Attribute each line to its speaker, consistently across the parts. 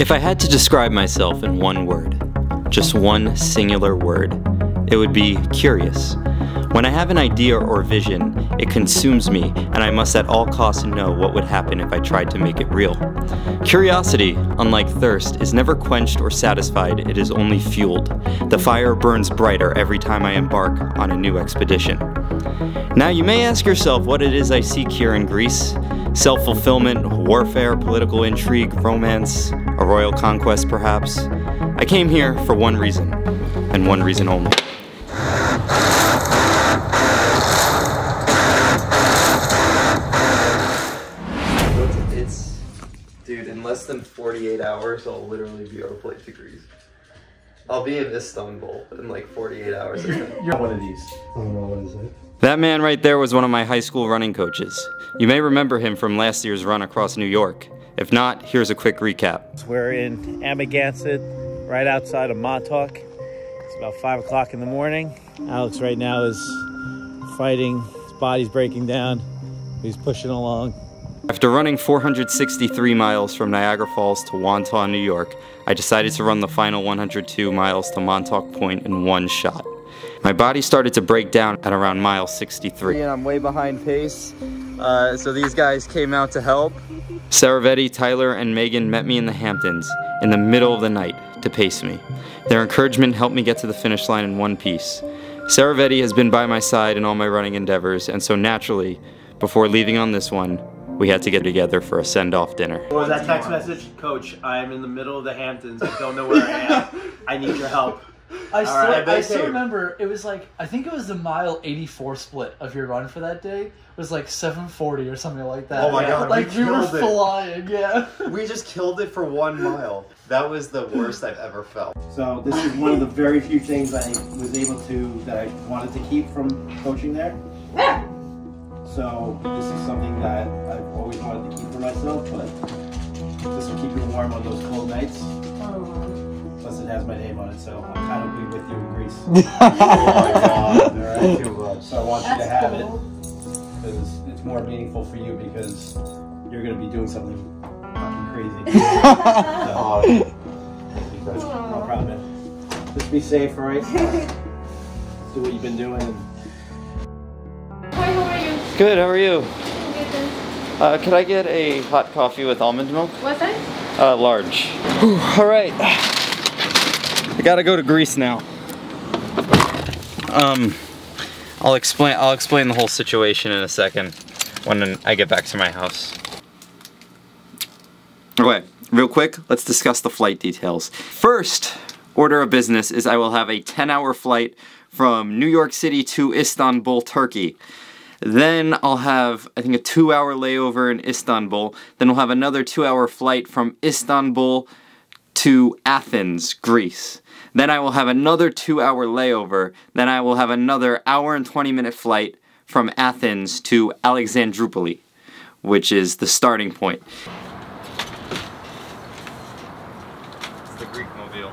Speaker 1: If I had to describe myself in one word, just one singular word, it would be curious. When I have an idea or vision, it consumes me, and I must at all costs know what would happen if I tried to make it real. Curiosity, unlike thirst, is never quenched or satisfied, it is only fueled. The fire burns brighter every time I embark on a new expedition. Now, you may ask yourself what it is I seek here in Greece self fulfillment, warfare, political intrigue, romance, a royal conquest, perhaps. I came here for one reason, and one reason only. It's, dude, in less than 48 hours, I'll literally be our flight to Greece. I'll be in Istanbul in like 48 hours.
Speaker 2: You're one of these. I don't know what is it.
Speaker 1: That man right there was one of my high school running coaches. You may remember him from last year's run across New York. If not, here's a quick recap.
Speaker 3: We're in Amagansett, right outside of Montauk. It's about 5 o'clock in the morning. Alex right now is fighting. His body's breaking down. He's pushing along.
Speaker 1: After running 463 miles from Niagara Falls to Wantagh, New York, I decided to run the final 102 miles to Montauk Point in one shot. My body started to break down at around mile 63. And I'm way behind pace, uh, so these guys came out to help. Saravetti, Tyler, and Megan met me in the Hamptons in the middle of the night to pace me. Their encouragement helped me get to the finish line in one piece. Saravetti has been by my side in all my running endeavors, and so naturally, before leaving on this one, we had to get together for a send-off dinner.
Speaker 3: Was that text message? Coach, I'm in the middle of the Hamptons. I don't know where I am. I need your help.
Speaker 4: I still,
Speaker 3: right,
Speaker 4: I still remember it was like I think it was the mile 84 split of your run for that day. It was like 740 or something like that.
Speaker 2: Oh my
Speaker 4: Yeah.
Speaker 2: God,
Speaker 4: Like
Speaker 2: we
Speaker 4: we, were
Speaker 2: it.
Speaker 4: flying, yeah.
Speaker 1: We just killed it for one mile. That was the worst I've ever felt.
Speaker 2: So this is one of the very few things I was able to that I wanted to keep from coaching there. Yeah. So this is something that I've always wanted to keep for myself, but this will keep you warm on those cold nights. Plus it has my name on it, so I'll kind of be with you in Greece. Alright? So I want you to have it because it's more meaningful for you because you're gonna be doing something fucking crazy. So, no problem. man. Just be safe, all right? Do what you've been doing.
Speaker 5: Hi, how are you?
Speaker 1: Good, how are you?
Speaker 5: Good.
Speaker 1: Uh, could I get a hot coffee with almond milk?
Speaker 5: What size?
Speaker 1: Uh, large. All right. I gotta go to Greece now. Um, I'll explain. I'll explain the whole situation in a second when I get back to my house. Okay, real quick, let's discuss the flight details. First order of business is I will have a 10-hour flight from New York City to Istanbul, Turkey. Then I'll have, I think, a two hour layover in Istanbul. Then we'll have another two hour flight from Istanbul to Athens, Greece. Then I will have another two hour layover. Then I will have another hour and 20 minute flight from Athens to Alexandroupoli, which is the starting point. It's the Greek mobile.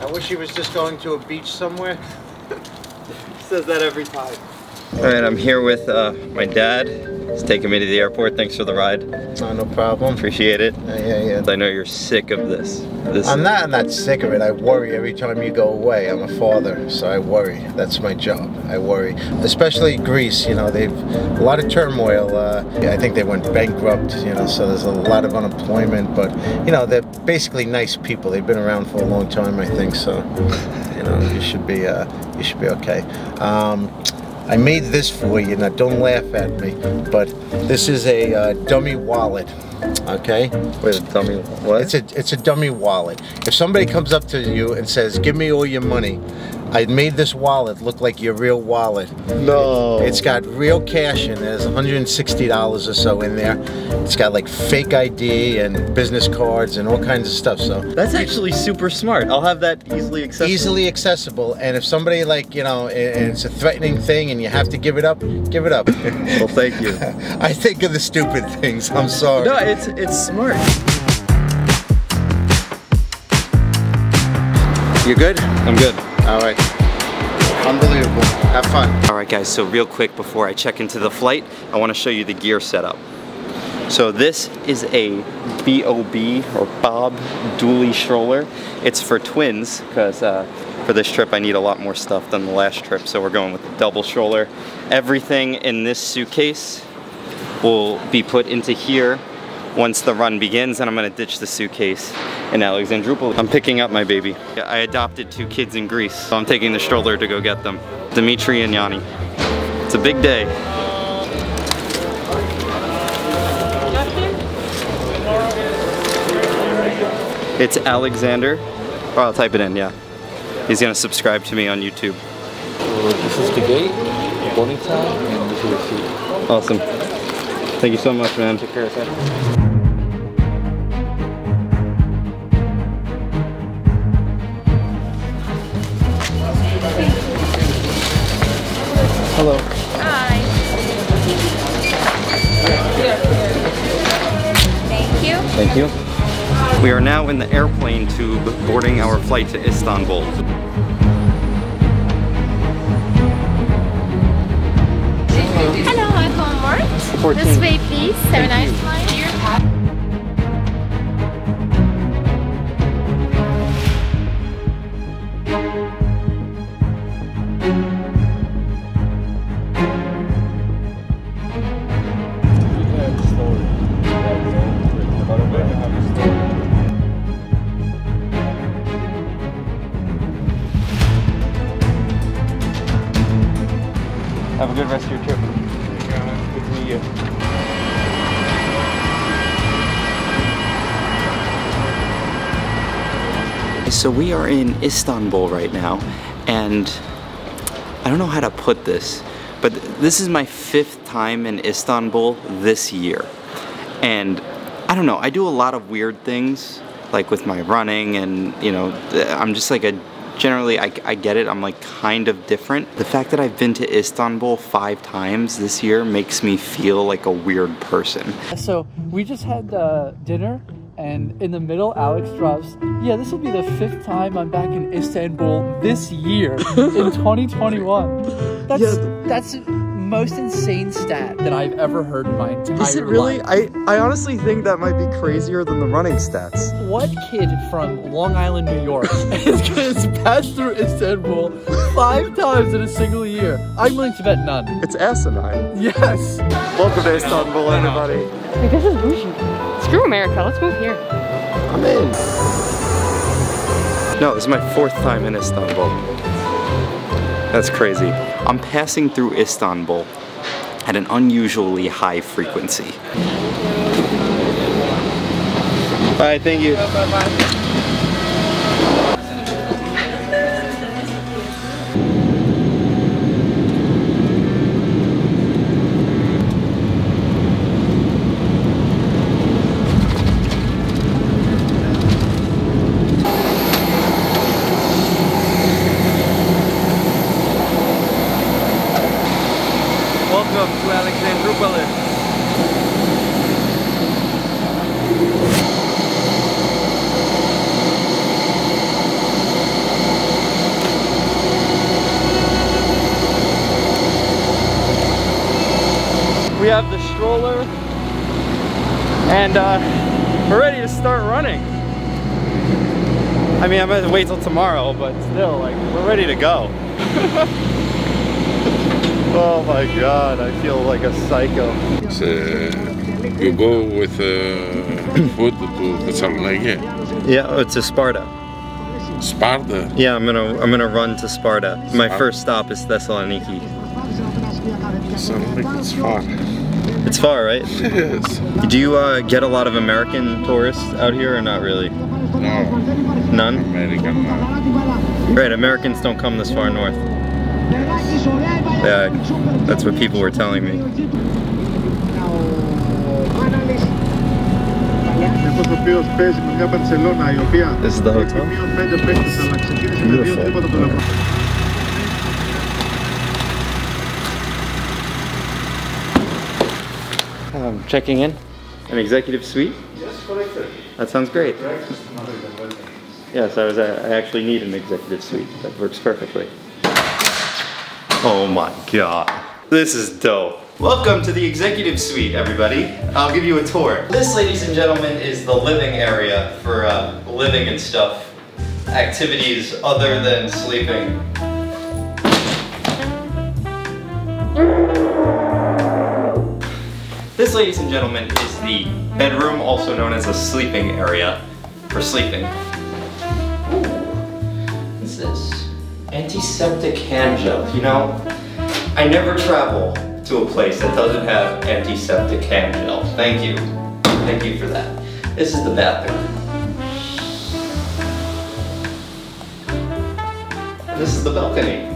Speaker 3: I wish he was just going to a beach somewhere.
Speaker 1: Says that every time. Alright, I'm here with uh, my dad. He's taking me to the airport. Thanks for the ride.
Speaker 6: Oh, no problem.
Speaker 1: Appreciate it.
Speaker 6: Yeah, yeah, yeah.
Speaker 1: I know you're sick of this. This
Speaker 6: I'm not. I'm not sick of it. I worry every time you go away. I'm a father, so I worry. That's my job. I worry, especially Greece. You know, they've a lot of turmoil. Uh, I think they went bankrupt. You know, so there's a lot of unemployment. But you know, they're basically nice people. They've been around for a long time. I think so. You know, you should be. Uh, you should be okay. Um, I made this for you. Now, don't laugh at me, but this is a uh, dummy wallet. Okay.
Speaker 1: Wait, tell me what?
Speaker 6: It's a it's a dummy wallet. If somebody comes up to you and says, "Give me all your money," I made this wallet look like your real wallet.
Speaker 1: no.
Speaker 6: It's got real cash in it. There's 160 dollars or so in there. It's got like fake ID and business cards and all kinds of stuff. So
Speaker 1: That's actually super smart. I'll have that easily accessible.
Speaker 6: easily accessible. And if somebody like you know, and and it's a threatening thing, and you have to give it up, give it up.
Speaker 1: Well, thank you.
Speaker 6: I think of the stupid things. I'm sorry.
Speaker 1: no, it's it's smart.
Speaker 6: You good?
Speaker 1: I'm good.
Speaker 6: All right. Unbelievable. Have fun.
Speaker 1: All right, guys, so real quick before I check into the flight, I want to show you the gear setup. So this is a BOB or Bob Duallie stroller. It's for twins because uh, for this trip I need a lot more stuff than the last trip. So we're going with the double stroller. Everything in this suitcase will be put into here once the run begins and I'm gonna ditch the suitcase in Alexandroupolis. I'm picking up my baby. I adopted two kids in Greece, so I'm taking the stroller to go get them. Dimitri and Yanni. It's a big day. It's Alexander. Oh, I'll type it in, yeah. He's gonna subscribe to me on YouTube.
Speaker 7: So this is the gate, boarding time, and this is the seat.
Speaker 1: Awesome. Thank you so much, man.
Speaker 7: Take care, sir.
Speaker 5: Thank you.
Speaker 1: We are now in the airplane tube boarding our flight to Istanbul.
Speaker 5: Hello, welcome.
Speaker 1: 14.
Speaker 5: This way, please. Have a nice flight.
Speaker 1: So we are in Istanbul right now, and I don't know how to put this, but this is my fifth time in Istanbul this year. And I don't know, I do a lot of weird things, like with my running, and you know, I'm just like a generally, I, I get it, I'm like kind of different. The fact that I've been to Istanbul five times this year makes me feel like a weird person.
Speaker 4: So we just had uh, dinner, and in the middle, Alex drops, "Yeah, this will be the fifth time I'm back in Istanbul this year in 2021." That's that's the most insane stat that I've ever heard in my entire life.
Speaker 1: Is it really?
Speaker 4: life.
Speaker 1: I, I honestly think that might be crazier than the running stats.
Speaker 4: What kid from Long Island, New York, is going to pass through Istanbul five times in a single year? I'm willing to bet none.
Speaker 1: It's asinine.
Speaker 4: Yes.
Speaker 1: Welcome to Istanbul, everybody.
Speaker 5: Like, this is bougie. Screw America. Let's move here.
Speaker 1: I'm in. No, this is my fourth time in Istanbul. That's crazy. I'm passing through Istanbul at an unusually high frequency. All right, thank you. Welcome to Alexandroupolis. We have and uh, we're ready to start running. I mean, I'm gonna wait till tomorrow, but still, like, we're ready to go. Oh my god, I feel like a psycho.
Speaker 8: So, you go with uh, food to Thessaloniki,
Speaker 1: Yeah, it's to Sparta.
Speaker 8: Sparta.
Speaker 1: Yeah, I'm gonna I'm gonna run to Sparta. My first stop is Thessaloniki.
Speaker 8: Thessaloniki is far.
Speaker 1: It's far, right?
Speaker 8: It is.
Speaker 1: Do you uh, get a lot of American tourists out here or not really?
Speaker 8: No.
Speaker 1: None?
Speaker 8: American, no.
Speaker 1: Right, Americans don't come this far north. Yeah, that's what people were telling me. This is the hotel? Beautiful. Um, checking in. An executive suite?
Speaker 2: Yes, correct.
Speaker 1: That sounds great. Yes, I was. Uh, I actually need an executive suite. That works perfectly. Oh my god. This is dope. Welcome to the executive suite, everybody. I'll give you a tour. This, ladies and gentlemen, is the living area for uh, living and stuff. Activities other than sleeping. This, ladies and gentlemen, is the bedroom, also known as a sleeping area for sleeping. What's this? Antiseptic hand gel. You know, I never travel to a place that doesn't have antiseptic hand gel. Thank you. Thank you for that. This is the bathroom. This is the balcony.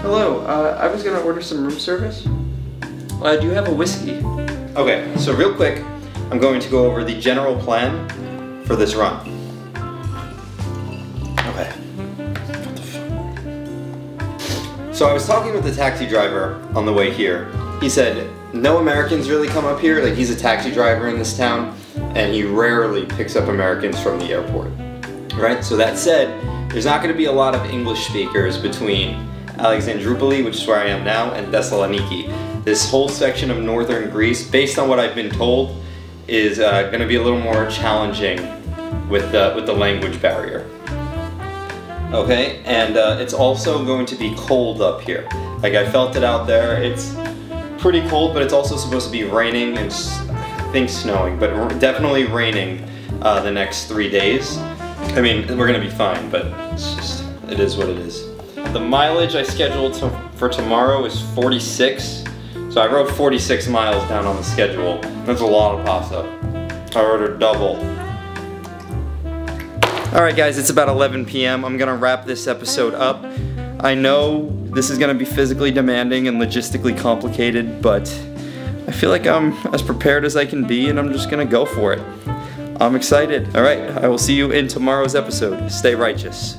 Speaker 9: Hello, uh, I was gonna order some room service.
Speaker 1: Uh, do you have a whiskey? Okay, so real quick, I'm going to go over the general plan for this run. Okay. So I was talking with the taxi driver on the way here. He said no Americans really come up here. Like he's a taxi driver in this town, and he rarely picks up Americans from the airport. Right. So that said, there's not going to be a lot of English speakers between Alexandroupoli, which is where I am now, and Thessaloniki. This whole section of northern Greece, based on what I've been told, is uh, going to be a little more challenging with the, with the language barrier. Okay, and uh, it's also going to be cold up here. Like I felt it out there. It's pretty cold, but it's also supposed to be raining and I think snowing, but definitely raining uh, the next three days. I mean, we're gonna be fine, but it's just, it is what it is. The mileage I scheduled to, for tomorrow is 46. So I wrote 46 miles down on the schedule. That's a lot of pasta. I ordered double. Alright guys, it's about 11 p.m. I'm gonna wrap this episode up. I know this is gonna be physically demanding and logistically complicated, but I feel like I'm as prepared as I can be and I'm just gonna go for it. I'm excited. Alright, I will see you in tomorrow's episode. Stay righteous.